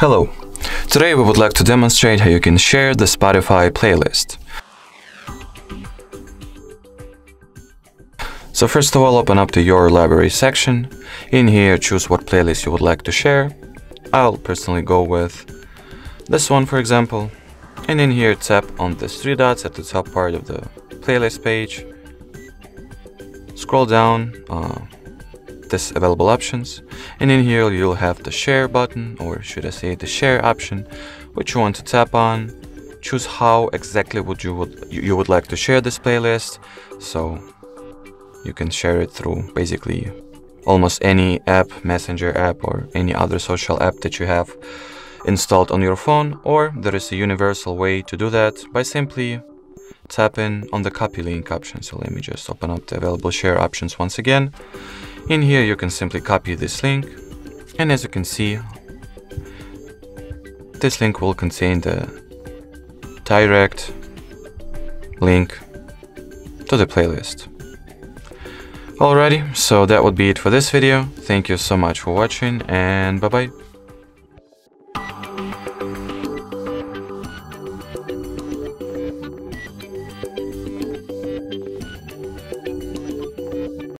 Hello! Today we would like to demonstrate how you can share the Spotify playlist. So first of all, open up to your library section. In here, choose what playlist you would like to share. I'll personally go with this one, for example. And in here, tap on the three dots at the top part of the playlist page. Scroll down, uh, this available options. And in here you'll have the share button or should I say the share option which you want to tap on. Choose how exactly would you would you would like to share this playlist. So you can share it through basically almost any app messenger app or any other social app that you have installed on your phone or there is a universal way to do that by simply tapping on the copy link option. So let me just open up the available share options once again in here you can simply copy this link and as you can see this link will contain the direct link to the playlist. Alrighty, so that would be it for this video. Thank you so much for watching and bye bye.